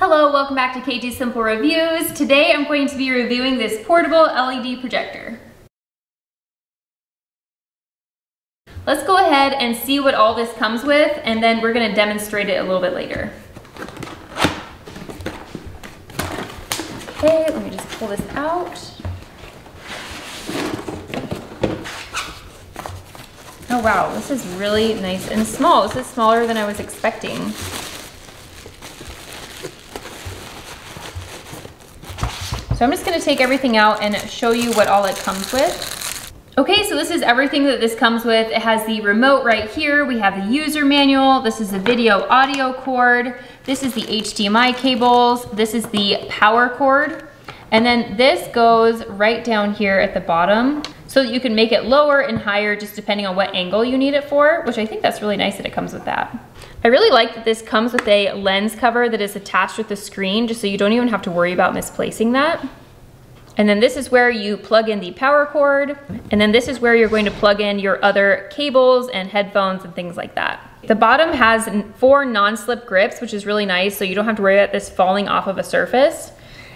Hello, welcome back to KG Simple Reviews. Today I'm going to be reviewing this portable LED projector. Let's go ahead and see what all this comes with and then we're gonna demonstrate it a little bit later. Okay, let me just pull this out. Oh wow, this is really nice and small. This is smaller than I was expecting. So I'm just gonna take everything out and show you what all it comes with. Okay, so this is everything that this comes with. It has the remote right here. We have the user manual. This is the video audio cord. This is the HDMI cables. This is the power cord. And then this goes right down here at the bottom so that you can make it lower and higher just depending on what angle you need it for, which I think that's really nice that it comes with that. I really like that this comes with a lens cover that is attached with the screen just so you don't even have to worry about misplacing that. And then this is where you plug in the power cord. And then this is where you're going to plug in your other cables and headphones and things like that. The bottom has four non-slip grips, which is really nice. So you don't have to worry about this falling off of a surface.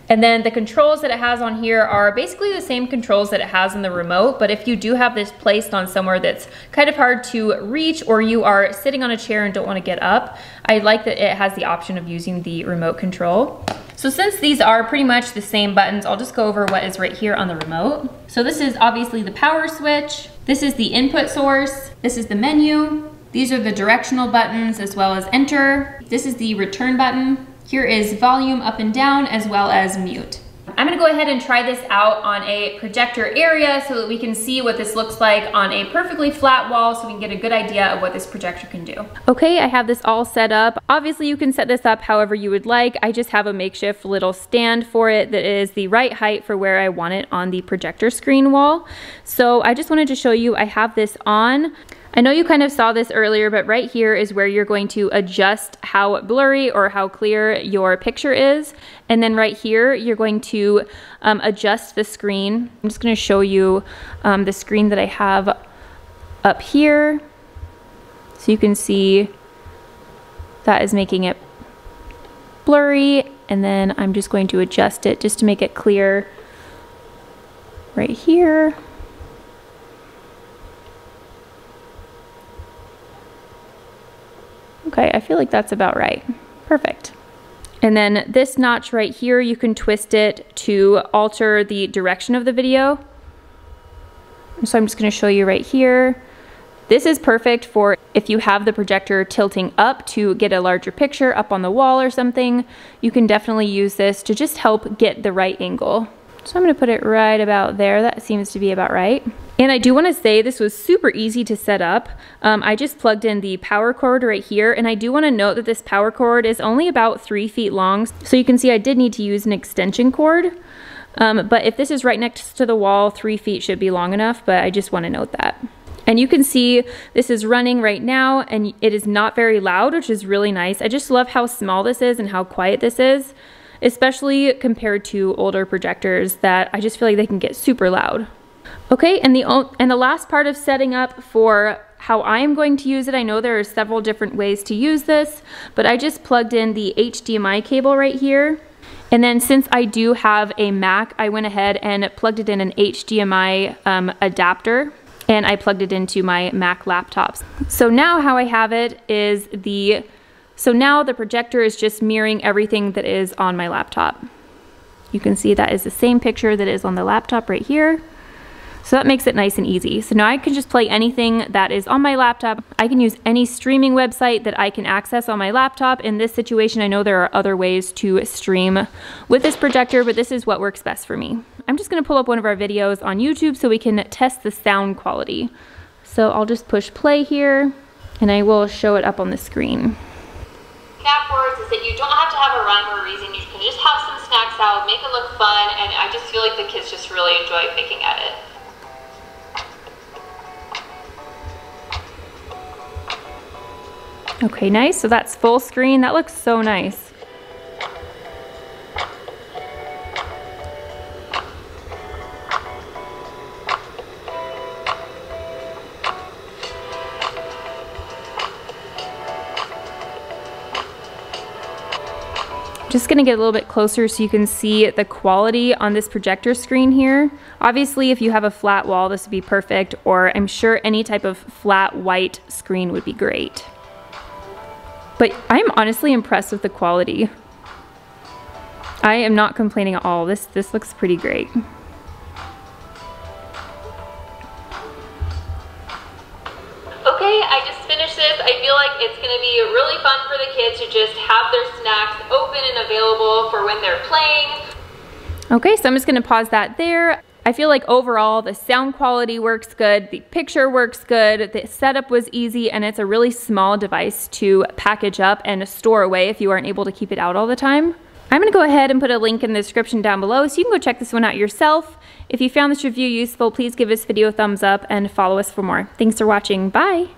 And then the controls that it has on here are basically the same controls that it has in the remote, but if you do have this placed on somewhere that's kind of hard to reach or you are sitting on a chair and don't wanna get up, I like that it has the option of using the remote control. So since these are pretty much the same buttons, I'll just go over what is right here on the remote. So this is obviously the power switch. This is the input source. This is the menu. These are the directional buttons as well as enter. This is the return button. Here is volume up and down as well as mute. I'm gonna go ahead and try this out on a projector area so that we can see what this looks like on a perfectly flat wall so we can get a good idea of what this projector can do. Okay, I have this all set up. Obviously you can set this up however you would like. I just have a makeshift little stand for it that is the right height for where I want it on the projector screen wall. So I just wanted to show you I have this on. I know you kind of saw this earlier, but right here is where you're going to adjust how blurry or how clear your picture is. And then right here, you're going to um, adjust the screen. I'm just gonna show you um, the screen that I have up here. So you can see that is making it blurry. And then I'm just going to adjust it just to make it clear right here. Okay, I feel like that's about right. Perfect. And then this notch right here, you can twist it to alter the direction of the video. So I'm just gonna show you right here. This is perfect for if you have the projector tilting up to get a larger picture up on the wall or something, you can definitely use this to just help get the right angle. So I'm gonna put it right about there. That seems to be about right. And I do want to say this was super easy to set up. Um, I just plugged in the power cord right here and I do want to note that this power cord is only about three feet long. So you can see I did need to use an extension cord. Um, but if this is right next to the wall, three feet should be long enough, but I just want to note that. And you can see this is running right now and it is not very loud, which is really nice. I just love how small this is and how quiet this is, especially compared to older projectors that I just feel like they can get super loud. Okay, and the, and the last part of setting up for how I am going to use it, I know there are several different ways to use this, but I just plugged in the HDMI cable right here. And then since I do have a Mac, I went ahead and plugged it in an HDMI um, adapter and I plugged it into my Mac laptops. So now how I have it is the, so now the projector is just mirroring everything that is on my laptop. You can see that is the same picture that is on the laptop right here. So that makes it nice and easy. So now I can just play anything that is on my laptop. I can use any streaming website that I can access on my laptop. In this situation, I know there are other ways to stream with this projector, but this is what works best for me. I'm just gonna pull up one of our videos on YouTube so we can test the sound quality. So I'll just push play here and I will show it up on the screen. Snack words is that you don't have to have a rhyme or a reason. You can just have some snacks out, make it look fun, and I just feel like the kids just really enjoy picking at it. Okay, nice. So that's full screen. That looks so nice. Just gonna get a little bit closer so you can see the quality on this projector screen here. Obviously, if you have a flat wall, this would be perfect, or I'm sure any type of flat white screen would be great. But I'm honestly impressed with the quality. I am not complaining at all. This, this looks pretty great. I feel like it's gonna be really fun for the kids to just have their snacks open and available for when they're playing. Okay, so I'm just gonna pause that there. I feel like overall the sound quality works good, the picture works good, the setup was easy, and it's a really small device to package up and store away if you aren't able to keep it out all the time. I'm gonna go ahead and put a link in the description down below so you can go check this one out yourself. If you found this review useful, please give this video a thumbs up and follow us for more. Thanks for watching, bye!